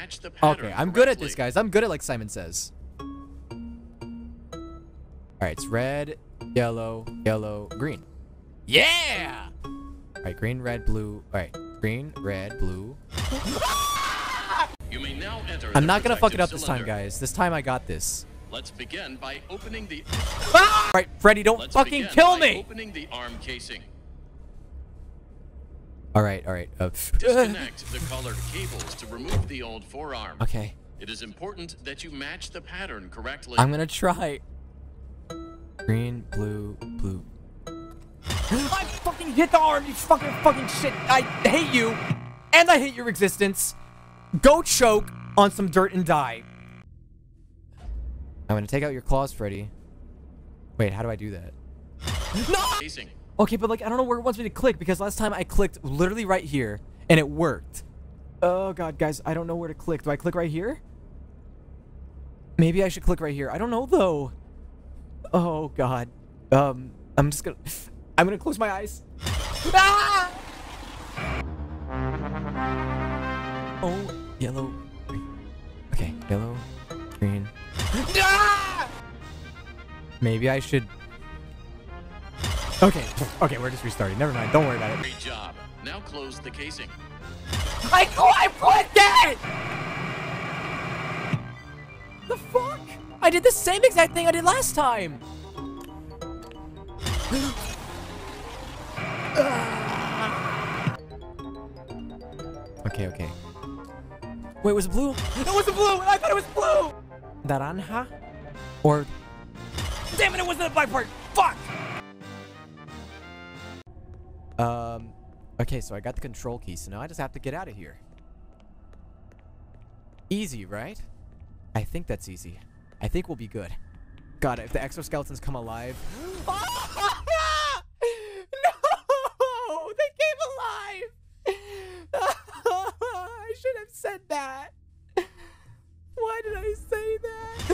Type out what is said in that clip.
match the pattern Okay, I'm good at this, guys. I'm good at like Simon says. Alright, it's red, yellow, yellow, green. Yeah! Alright, green, red, blue. Alright, green, red, blue. You may now enter I'm not gonna fuck it up this time, guys. This time I got this. Let's begin by opening the ah! Alright, Freddy, don't Let's fucking kill me! Opening the arm casing. Alright, alright. Uh, Disconnect the colored cables to remove the old forearm. okay, It is important that you match the pattern correctly. I'm gonna try. Green, blue, blue. I fucking hit the arm, you fucking fucking shit. I hate you. And I hate your existence. Go choke on some dirt and die. I'm gonna take out your claws, Freddy. Wait, how do I do that? No! Okay, but like, I don't know where it wants me to click because last time I clicked literally right here and it worked. Oh god, guys, I don't know where to click. Do I click right here? Maybe I should click right here. I don't know though. Oh god. Um, I'm just gonna, I'm gonna close my eyes. Ah! Oh, yellow. green. Okay, yellow, green. Ah! Maybe I should. Okay, okay, we're just restarting. Never mind. Don't worry about it. Great job. Now close the casing. I I clicked it. The fuck? I did the same exact thing I did last time. okay, okay. Wait, was it blue? It was blue! I thought it was blue! Naranja? Or... Damn it, it wasn't the black part! Fuck! Um, okay, so I got the control key, so now I just have to get out of here. Easy, right? I think that's easy. I think we'll be good. God, if the exoskeletons come alive... No! They came alive! I should have said that. Why did I say that?